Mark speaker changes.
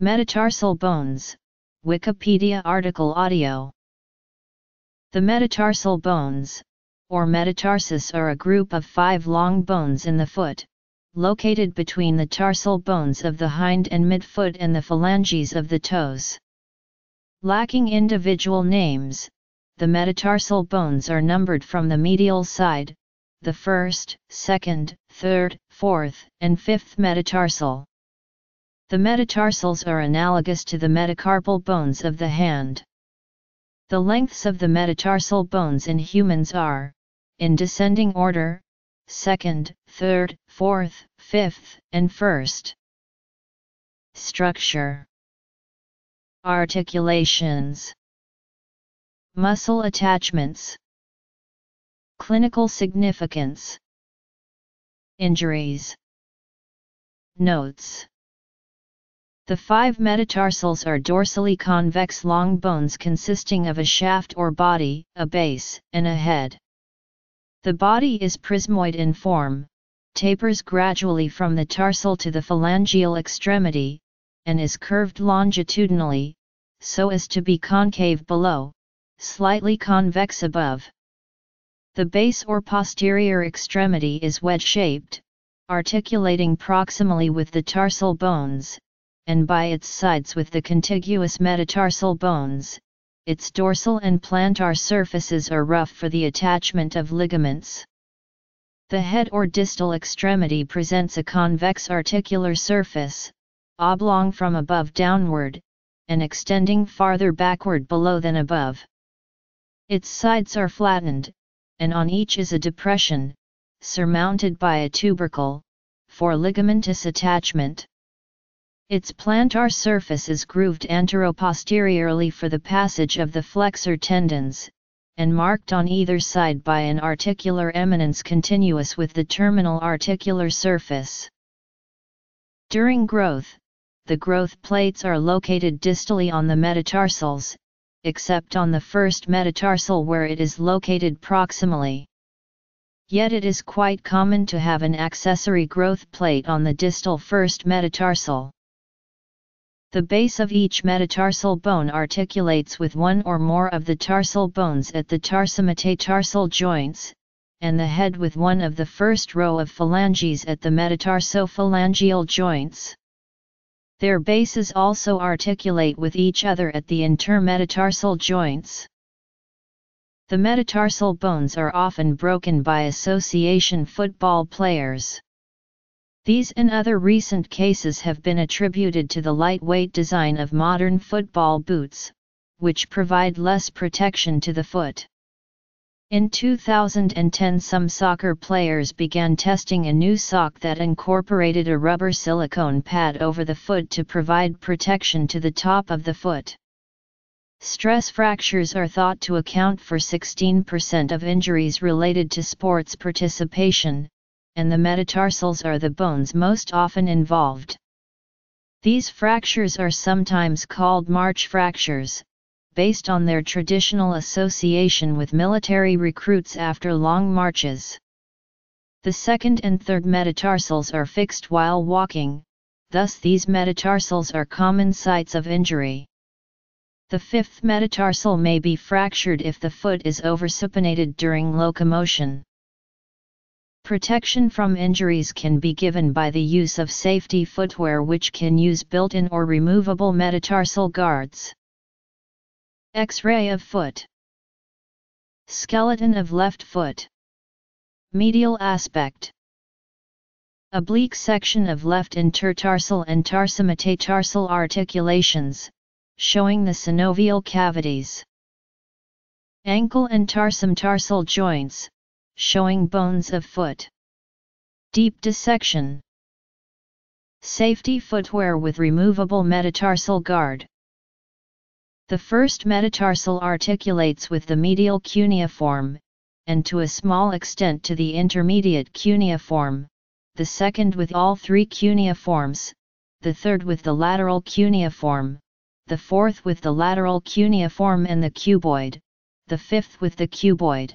Speaker 1: Metatarsal bones, Wikipedia article audio. The metatarsal bones, or metatarsus are a group of five long bones in the foot, located between the tarsal bones of the hind and midfoot and the phalanges of the toes. Lacking individual names, the metatarsal bones are numbered from the medial side, the first, second, third, fourth, and fifth metatarsal. The metatarsals are analogous to the metacarpal bones of the hand. The lengths of the metatarsal bones in humans are, in descending order, second, third, fourth, fifth, and first. Structure. Articulations. Muscle attachments. Clinical significance. Injuries. Notes The five metatarsals are dorsally convex long bones consisting of a shaft or body, a base, and a head. The body is prismoid in form, tapers gradually from the tarsal to the phalangeal extremity, and is curved longitudinally, so as to be concave below, slightly convex above. The base or posterior extremity is wedge-shaped, articulating proximally with the tarsal bones, and by its sides with the contiguous metatarsal bones. Its dorsal and plantar surfaces are rough for the attachment of ligaments. The head or distal extremity presents a convex articular surface, oblong from above downward, and extending farther backward below than above. Its sides are flattened, and on each is a depression, surmounted by a tubercle, for ligamentous attachment. Its plantar surface is grooved anteroposteriorly for the passage of the flexor tendons, and marked on either side by an articular eminence continuous with the terminal articular surface. During growth, the growth plates are located distally on the metatarsals, except on the first metatarsal where it is located proximally. Yet it is quite common to have an accessory growth plate on the distal first metatarsal. The base of each metatarsal bone articulates with one or more of the tarsal bones at the tarsometatarsal joints, and the head with one of the first row of phalanges at the metatarsophalangeal joints. Their bases also articulate with each other at the intermetatarsal joints. The metatarsal bones are often broken by association football players. These and other recent cases have been attributed to the lightweight design of modern football boots, which provide less protection to the foot. In 2010 some soccer players began testing a new sock that incorporated a rubber silicone pad over the foot to provide protection to the top of the foot. Stress fractures are thought to account for 16% of injuries related to sports participation, and the metatarsals are the bones most often involved. These fractures are sometimes called march fractures, based on their traditional association with military recruits after long marches. The second and third metatarsals are fixed while walking, thus these metatarsals are common sites of injury. The fifth metatarsal may be fractured if the foot is oversupinated during locomotion. Protection from injuries can be given by the use of safety footwear which can use built-in or removable metatarsal guards. X-ray of foot. Skeleton of left foot. Medial aspect. Oblique section of left intertarsal and tarsometatarsal articulations, showing the synovial cavities. Ankle and tarsum-tarsal joints, showing bones of foot. Deep dissection. Safety footwear with removable metatarsal guard. The first metatarsal articulates with the medial cuneiform, and to a small extent to the intermediate cuneiform, the second with all three cuneiforms, the third with the lateral cuneiform, the fourth with the lateral cuneiform and the cuboid, the fifth with the cuboid.